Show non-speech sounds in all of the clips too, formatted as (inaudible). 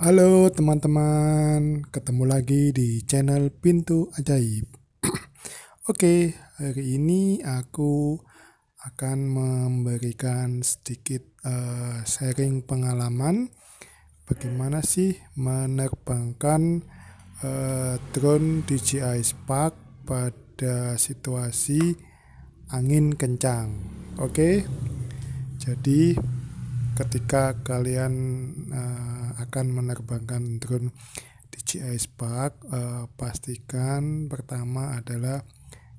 Halo teman-teman, ketemu lagi di channel Pintu Ajaib. (clears throat) Oke, hari ini aku akan memberikan sedikit uh, sharing pengalaman bagaimana sih menerbangkan uh, drone DJI Spark pada situasi angin kencang. Oke. Jadi ketika kalian uh, akan menerbangkan drone DJI Spark, uh, pastikan pertama adalah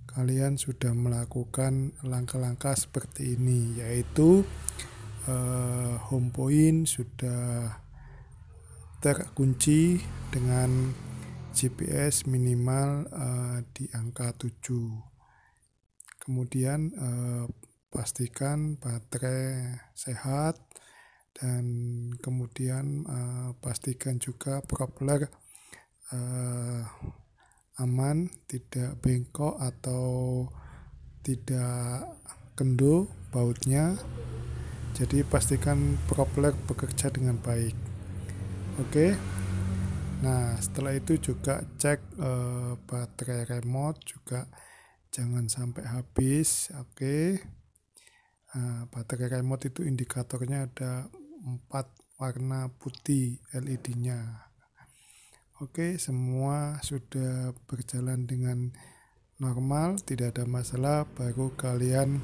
kalian sudah melakukan langkah-langkah seperti ini, yaitu uh, home point sudah terkunci dengan GPS minimal uh, di angka 7. Kemudian uh, pastikan baterai sehat dan kemudian uh, pastikan juga propeller uh, aman tidak bengkok atau tidak kendo bautnya. Jadi pastikan propeller bekerja dengan baik. Oke? Nah setelah itu juga cek uh, baterai remote juga. Jangan sampai habis oke? Uh, baterai remote itu indikatornya ada empat warna putih LED-nya. Oke, semua sudah berjalan dengan normal, tidak ada masalah, baru kalian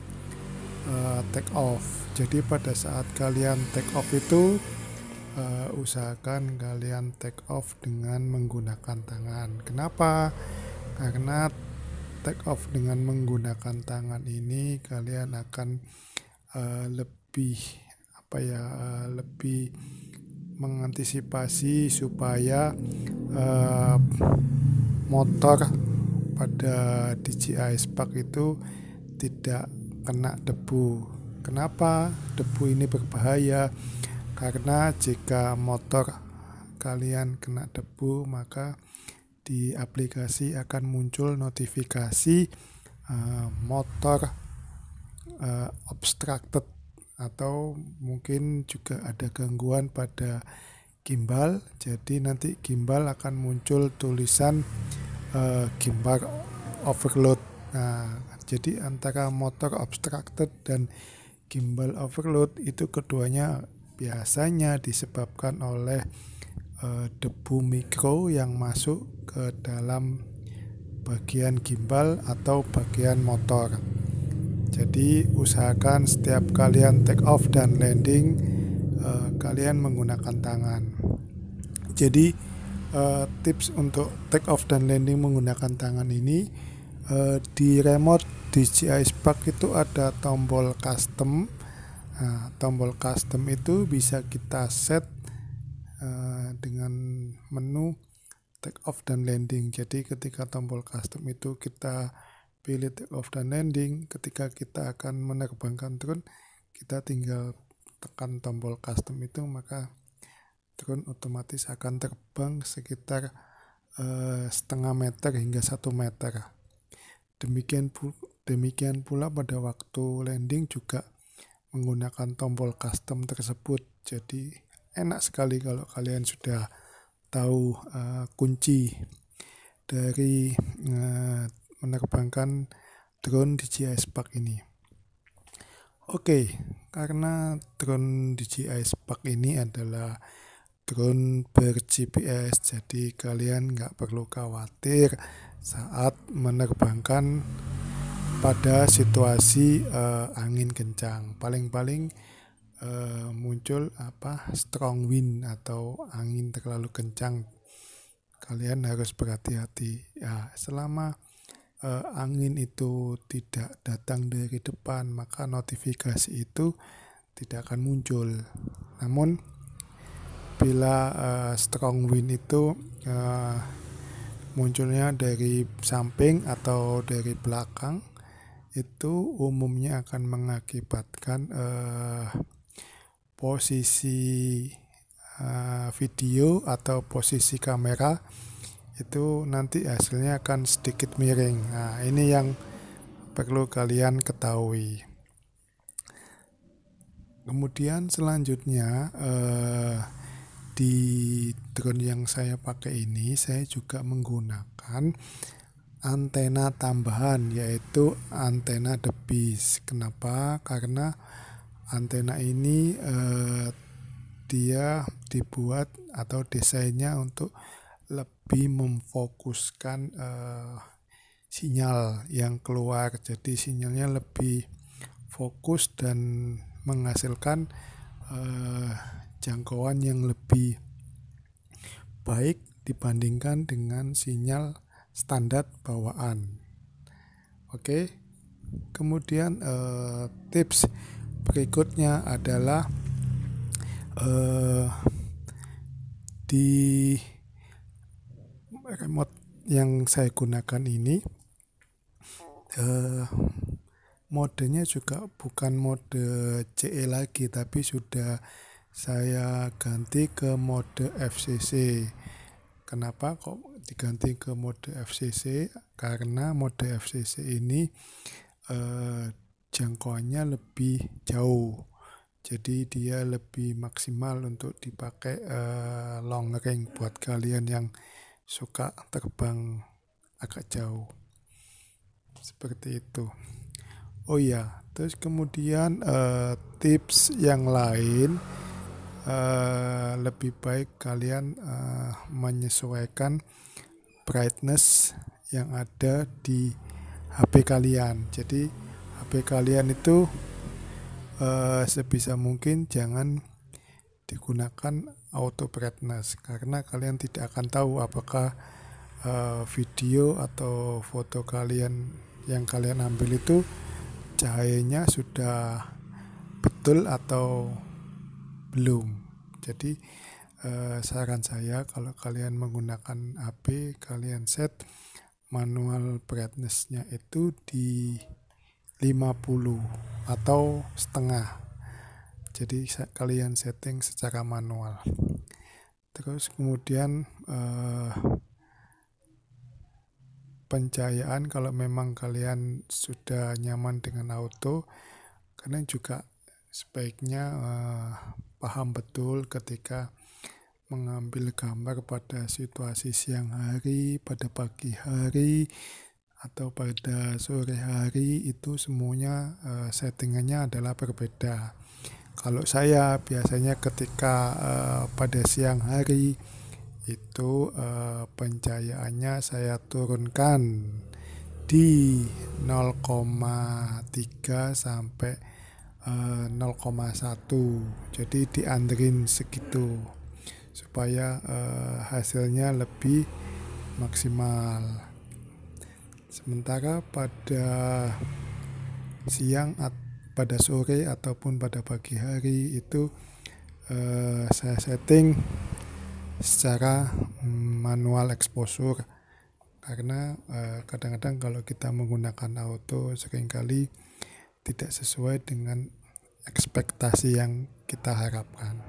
uh, take off. Jadi pada saat kalian take off itu uh, usahakan kalian take off dengan menggunakan tangan. Kenapa? Karena take off dengan menggunakan tangan ini kalian akan uh, lebih apa ya uh, lebih mengantisipasi supaya uh, motor pada DJI Spark itu tidak kena debu. Kenapa debu ini berbahaya? Karena jika motor kalian kena debu, maka di aplikasi akan muncul notifikasi uh, motor uh, obstructed atau mungkin juga ada gangguan pada gimbal jadi nanti gimbal akan muncul tulisan uh, gimbal overload nah jadi antara motor obstructed dan gimbal overload itu keduanya biasanya disebabkan oleh uh, debu mikro yang masuk ke dalam bagian gimbal atau bagian motor. Jadi usahakan setiap kalian take off dan landing uh, kalian menggunakan tangan. Jadi uh, tips untuk take off dan landing menggunakan tangan ini uh, di remote DJI Spark itu ada tombol custom. Nah, tombol custom itu bisa kita set uh, dengan menu take off dan landing. Jadi ketika tombol custom itu kita pilih take off dan landing. Ketika kita akan menerbangkan drone kita tinggal tekan tombol custom itu maka drone otomatis akan terbang sekitar uh, setengah meter hingga satu meter. Demikian pu demikian pula pada waktu landing juga menggunakan tombol custom tersebut. Jadi enak sekali kalau kalian sudah tahu uh, kunci dari uh, menerbangkan drone DJI Spark ini. Oke, karena drone DJI Spark ini adalah drone ber-GPS, jadi kalian nggak perlu khawatir saat menerbangkan pada situasi uh, angin kencang. Paling-paling uh, muncul apa strong wind atau angin terlalu kencang. Kalian harus berhati-hati. Ya, selama uh, angin itu tidak datang dari depan, maka notifikasi itu tidak akan muncul. Namun bila uh, strong wind itu uh, munculnya dari samping atau dari belakang, itu umumnya akan mengakibatkan uh, posisi uh, video atau posisi kamera itu nanti hasilnya akan sedikit miring. Nah, ini yang perlu kalian ketahui. Kemudian selanjutnya eh, di drone yang saya pakai ini saya juga menggunakan antena tambahan yaitu antena debis. Kenapa? Karena antena ini eh, dia dibuat atau desainnya untuk lebih memfokuskan eh, sinyal yang keluar. Jadi sinyalnya lebih fokus dan menghasilkan eh, jangkauan yang lebih baik dibandingkan dengan sinyal standar bawaan. Oke. Kemudian eh, tips berikutnya adalah eh, di remote yang saya gunakan ini eh, modenya juga bukan mode CE lagi tapi sudah saya ganti ke mode FCC kenapa kok diganti ke mode FCC karena mode FCC ini eh, jangkauannya lebih jauh. Jadi dia lebih maksimal untuk dipakai eh, long range buat kalian yang suka terbang agak jauh seperti itu Oh iya, terus kemudian uh, tips yang lain uh, lebih baik kalian uh, menyesuaikan brightness yang ada di HP kalian. Jadi HP kalian itu sebisa mungkin jangan digunakan auto brightness karena kalian tidak akan tahu apakah uh, video atau foto kalian yang kalian ambil itu cahayanya sudah betul atau belum. Jadi eh, saran saya kalau kalian menggunakan HP kalian set manual brightnessnya itu di 50 atau setengah. Jadi kalian setting secara manual. Terus kemudian eh, pencahayaan kalau memang kalian sudah nyaman dengan auto kalian juga sebaiknya uh, paham betul ketika mengambil gambar pada situasi siang hari, pada pagi hari, atau pada sore hari itu semuanya uh, settingannya adalah berbeda. Kalau saya biasanya ketika uh, pada siang hari itu uh, pencahayaannya saya turunkan di 0,3 sampai uh, eh, 0,1 jadi dianterin segitu supaya uh, hasilnya lebih maksimal. Sementara pada siang pada sore ataupun pada pagi hari itu uh, saya setting secara manual exposure karena eh, kadang-kadang kalau kita menggunakan auto sering kali tidak sesuai dengan ekspektasi yang kita harapkan.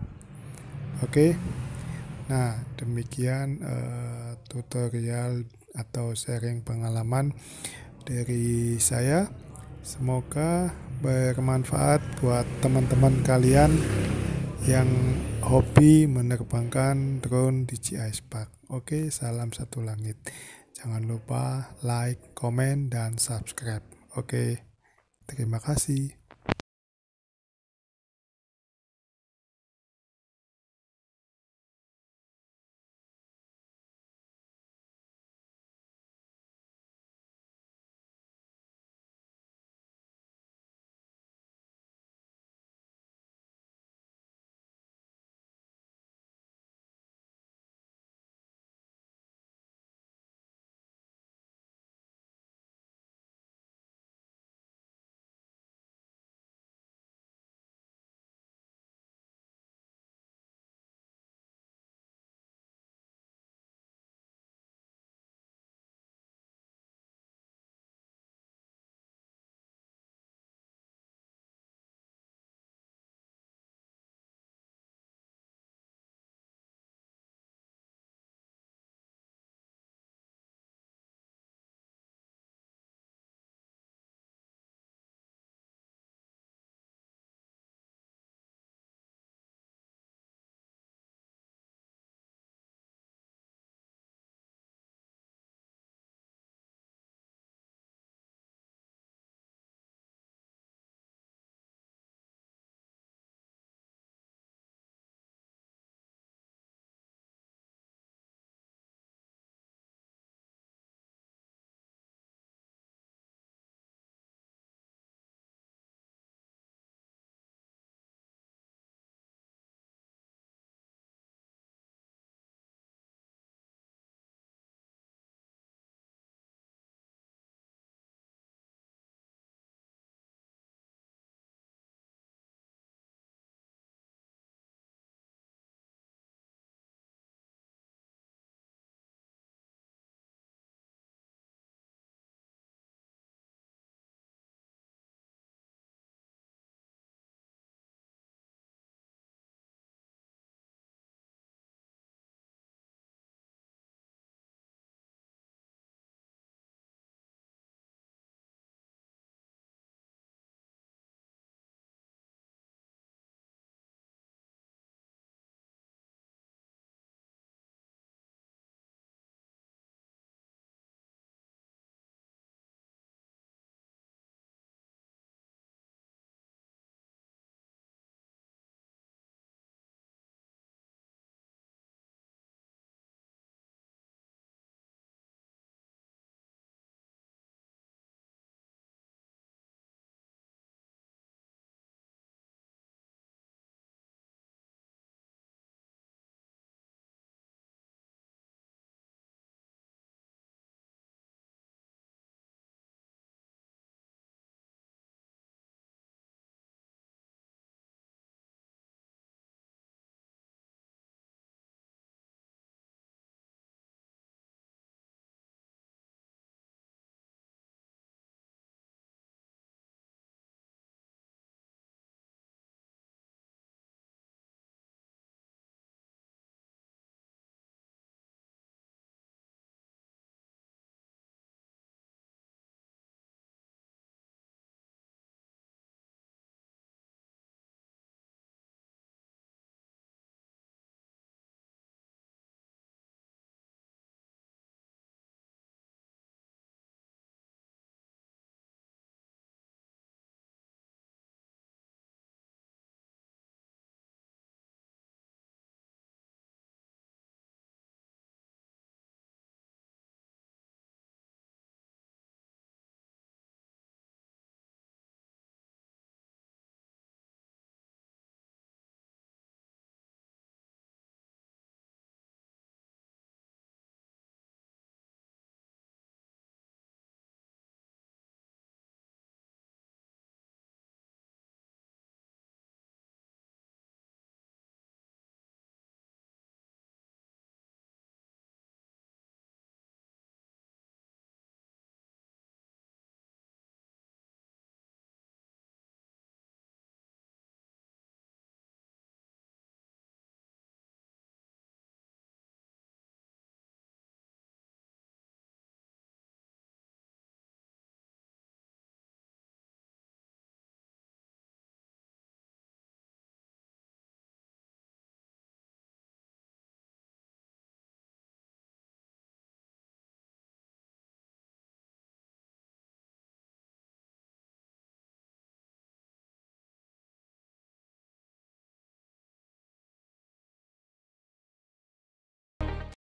Oke, okay? nah demikian uh, tutorial atau sharing pengalaman dari saya. Semoga bermanfaat buat teman-teman kalian yang hobi menerbangkan drone DJI Spark. Oke, salam satu langit. Jangan lupa like, komen, dan subscribe. Oke, terima kasih.